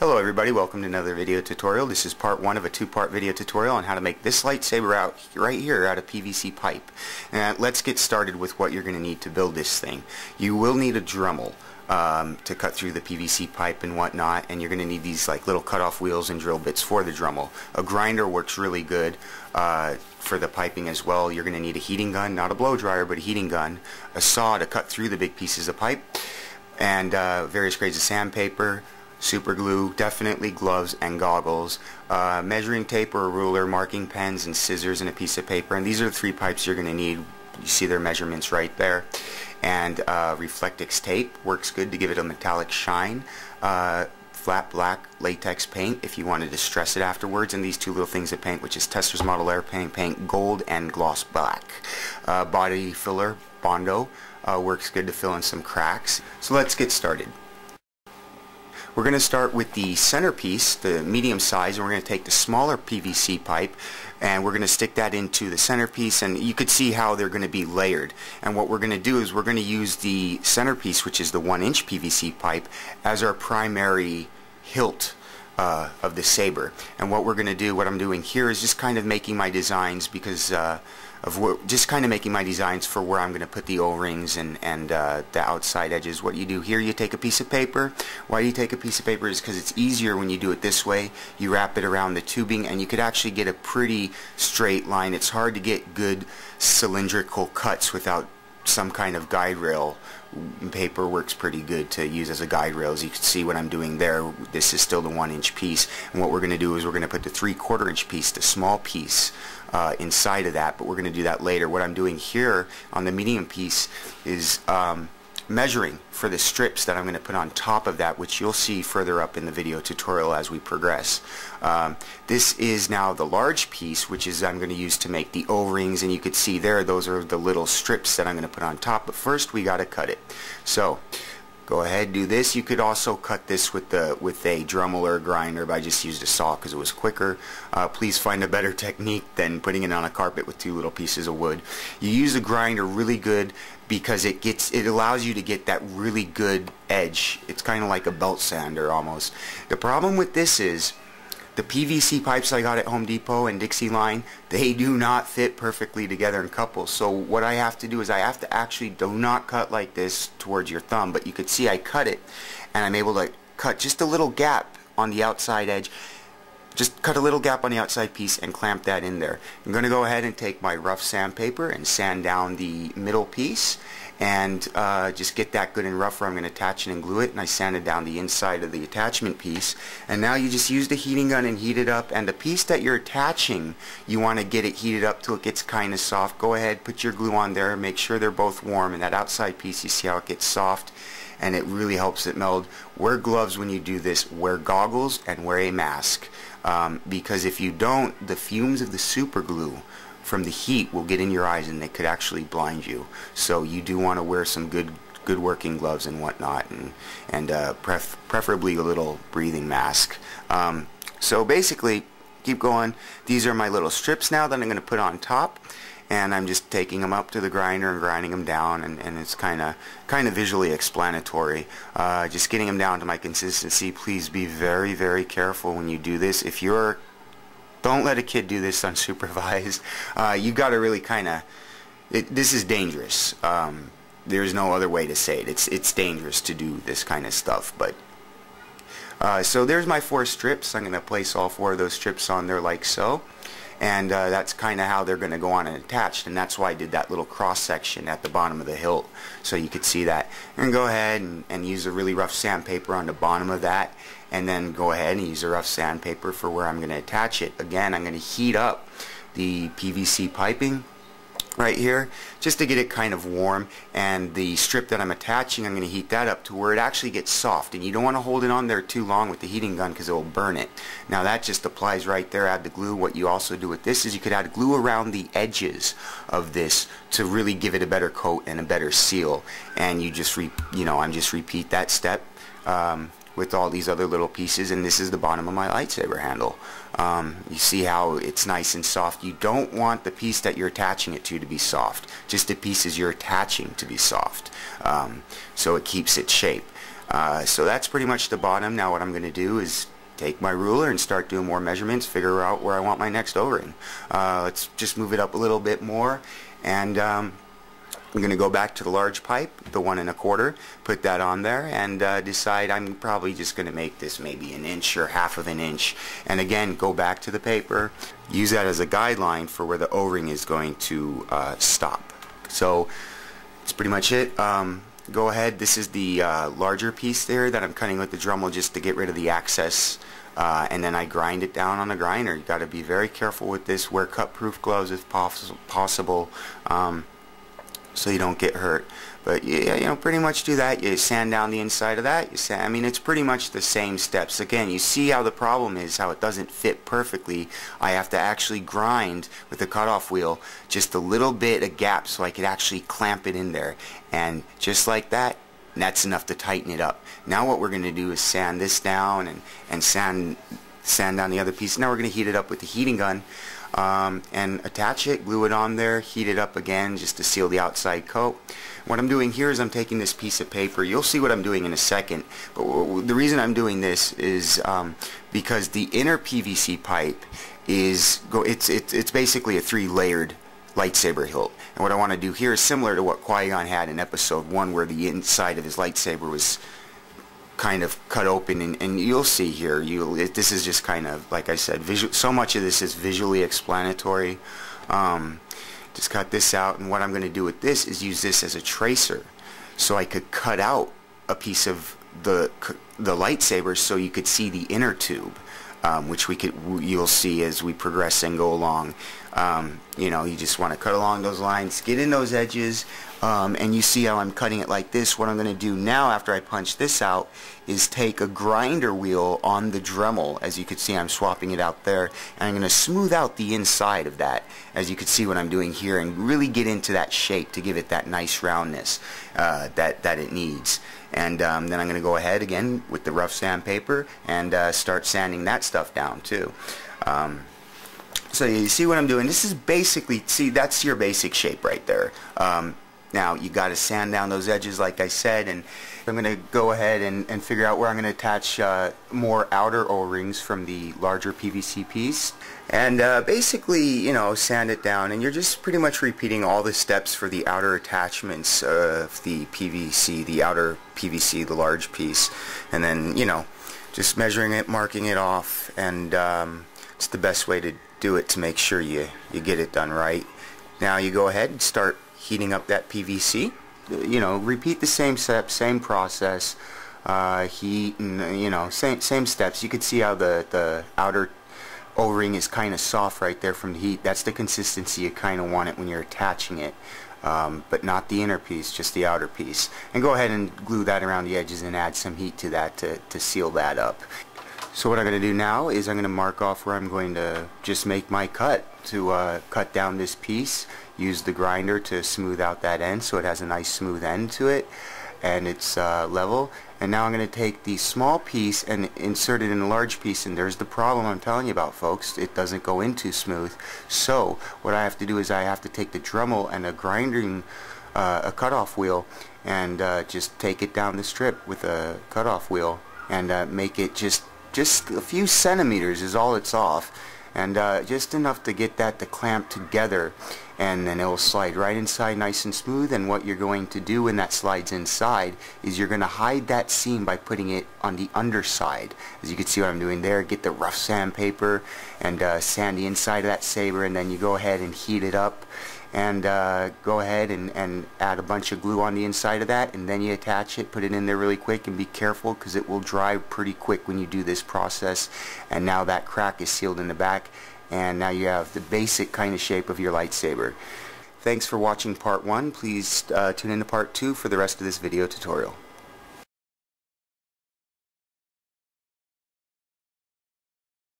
Hello everybody, welcome to another video tutorial. This is part one of a two-part video tutorial on how to make this lightsaber out right here out of PVC pipe. And let's get started with what you're going to need to build this thing. You will need a Dremel um, to cut through the PVC pipe and whatnot and you're going to need these like little cut-off wheels and drill bits for the Dremel. A grinder works really good uh, for the piping as well. You're going to need a heating gun, not a blow dryer but a heating gun, a saw to cut through the big pieces of pipe, and uh, various grades of sandpaper, super glue, definitely gloves and goggles, uh, measuring tape or a ruler, marking pens and scissors and a piece of paper. And these are the three pipes you're going to need. You see their measurements right there. And uh, Reflectix tape works good to give it a metallic shine. Uh, flat black latex paint if you want to distress it afterwards and these two little things of paint which is Testors Model Air Paint Paint Gold and Gloss Black. Uh, body filler Bondo uh, works good to fill in some cracks. So let's get started. We're going to start with the centerpiece, the medium size, and we're going to take the smaller PVC pipe and we're going to stick that into the centerpiece and you could see how they're going to be layered. And what we're going to do is we're going to use the centerpiece, which is the one inch PVC pipe, as our primary hilt uh, of the saber. And what we're going to do, what I'm doing here is just kind of making my designs because uh, of what, just kind of making my designs for where I'm going to put the O-rings and, and uh, the outside edges. What you do here, you take a piece of paper. Why you take a piece of paper is because it's easier when you do it this way. You wrap it around the tubing and you could actually get a pretty straight line. It's hard to get good cylindrical cuts without some kind of guide rail paper works pretty good to use as a guide rail as you can see what I'm doing there. This is still the one inch piece. And what we're going to do is we're going to put the three quarter inch piece the small piece uh, inside of that but we're going to do that later. What I'm doing here on the medium piece is um, measuring for the strips that I'm going to put on top of that which you'll see further up in the video tutorial as we progress. Um, this is now the large piece which is I'm going to use to make the O-rings and you can see there those are the little strips that I'm going to put on top but first we got to cut it. So go ahead do this. You could also cut this with the with a Dremel or a grinder but I just used a saw because it was quicker. Uh, please find a better technique than putting it on a carpet with two little pieces of wood. You use a grinder really good because it gets it allows you to get that really good edge. It's kind of like a belt sander almost. The problem with this is the PVC pipes I got at Home Depot and Dixieline, they do not fit perfectly together in couples. So what I have to do is I have to actually do not cut like this towards your thumb, but you could see I cut it and I'm able to cut just a little gap on the outside edge. Just cut a little gap on the outside piece and clamp that in there. I'm going to go ahead and take my rough sandpaper and sand down the middle piece and uh, just get that good and rough where I'm going to attach it and glue it and I sanded down the inside of the attachment piece. And now you just use the heating gun and heat it up and the piece that you're attaching you want to get it heated up till it gets kind of soft. Go ahead put your glue on there make sure they're both warm and that outside piece you see how it gets soft and it really helps it meld. Wear gloves when you do this. Wear goggles and wear a mask. Um, because if you don't the fumes of the super glue from the heat will get in your eyes and they could actually blind you. So you do want to wear some good good working gloves and whatnot and and uh, pref preferably a little breathing mask. Um, so basically keep going. These are my little strips now that I'm going to put on top and I'm just taking them up to the grinder and grinding them down and, and it's kind of kind of visually explanatory uh, just getting them down to my consistency please be very very careful when you do this if you're don't let a kid do this unsupervised. Uh, you got to really kind of. This is dangerous. Um, there's no other way to say it. It's it's dangerous to do this kind of stuff. But uh, so there's my four strips. I'm going to place all four of those strips on there like so. And uh, that's kind of how they're going to go on and attached. And that's why I did that little cross section at the bottom of the hilt. So you could see that. And go ahead and, and use a really rough sandpaper on the bottom of that and then go ahead and use a rough sandpaper for where I'm going to attach it. Again, I'm going to heat up the PVC piping right here just to get it kind of warm and the strip that I'm attaching I'm going to heat that up to where it actually gets soft and you don't want to hold it on there too long with the heating gun because it will burn it. Now that just applies right there add the glue. What you also do with this is you could add glue around the edges of this to really give it a better coat and a better seal and you just re you know I'm just repeat that step. Um, with all these other little pieces and this is the bottom of my lightsaber handle. Um, you see how it's nice and soft. You don't want the piece that you're attaching it to to be soft. Just the pieces you're attaching to be soft. Um, so it keeps its shape. Uh, so that's pretty much the bottom. Now what I'm going to do is take my ruler and start doing more measurements, figure out where I want my next O-ring. Uh, let's just move it up a little bit more and um, I'm going to go back to the large pipe, the one and a quarter, put that on there and uh, decide I'm probably just going to make this maybe an inch or half of an inch. And again, go back to the paper, use that as a guideline for where the O-ring is going to uh, stop. So that's pretty much it. Um, go ahead, this is the uh, larger piece there that I'm cutting with the Dremel just to get rid of the excess uh, and then I grind it down on the grinder. You got to be very careful with this. Wear cut-proof gloves if poss possible, um, so you don't get hurt. But yeah, you know, pretty much do that. You sand down the inside of that. You sand, I mean, it's pretty much the same steps. Again, you see how the problem is, how it doesn't fit perfectly. I have to actually grind with the cutoff wheel just a little bit of gap so I could actually clamp it in there. And just like that, that's enough to tighten it up. Now what we're going to do is sand this down and, and sand, sand down the other piece. Now we're going to heat it up with the heating gun um, and attach it, glue it on there, heat it up again just to seal the outside coat. What I'm doing here is I'm taking this piece of paper. You'll see what I'm doing in a second. But the reason I'm doing this is um, because the inner PVC pipe is go. It's it's it's basically a three-layered lightsaber hilt. And what I want to do here is similar to what Qui-Gon had in episode 1 where the inside of his lightsaber was kind of cut open and, and you'll see here you this is just kind of like I said visual so much of this is visually explanatory um, just cut this out and what I'm going to do with this is use this as a tracer so I could cut out a piece of the the lightsaber so you could see the inner tube um, which we could you'll see as we progress and go along. Um, you know, you just want to cut along those lines, get in those edges, um, and you see how I'm cutting it like this. What I'm going to do now after I punch this out is take a grinder wheel on the Dremel. As you can see, I'm swapping it out there, and I'm going to smooth out the inside of that, as you can see what I'm doing here, and really get into that shape to give it that nice roundness uh, that, that it needs. And um, then I'm going to go ahead again with the rough sandpaper and uh, start sanding that stuff down too. Um, so you see what I'm doing? This is basically, see that's your basic shape right there. Um, now you got to sand down those edges like I said and I'm going to go ahead and, and figure out where I'm going to attach uh, more outer O-rings from the larger PVC piece and uh, basically you know sand it down and you're just pretty much repeating all the steps for the outer attachments of the PVC, the outer PVC, the large piece and then you know just measuring it, marking it off and um, it's the best way to do it to make sure you, you get it done right. Now you go ahead and start heating up that PVC. You know, repeat the same steps, same process. Uh, heat and you know, same same steps. You could see how the the outer O-ring is kind of soft right there from the heat. That's the consistency you kind of want it when you're attaching it. Um, but not the inner piece, just the outer piece. And go ahead and glue that around the edges and add some heat to that to, to seal that up. So what I'm going to do now is I'm going to mark off where I'm going to just make my cut to uh, cut down this piece. Use the grinder to smooth out that end so it has a nice smooth end to it and it's uh, level. And now I'm going to take the small piece and insert it in a large piece and there's the problem I'm telling you about folks. It doesn't go in too smooth. So what I have to do is I have to take the Dremel and a grinding uh, a cutoff wheel and uh, just take it down the strip with a cutoff wheel and uh, make it just just a few centimeters is all it's off. And uh, just enough to get that to clamp together and then it will slide right inside nice and smooth. And what you're going to do when that slides inside is you're going to hide that seam by putting it on the underside. As you can see what I'm doing there get the rough sandpaper and uh, sand the inside of that saber and then you go ahead and heat it up and uh, go ahead and, and add a bunch of glue on the inside of that and then you attach it put it in there really quick and be careful because it will dry pretty quick when you do this process. And now that crack is sealed in the back and now you have the basic kind of shape of your lightsaber. Thanks for watching part one. Please uh, tune in to part two for the rest of this video tutorial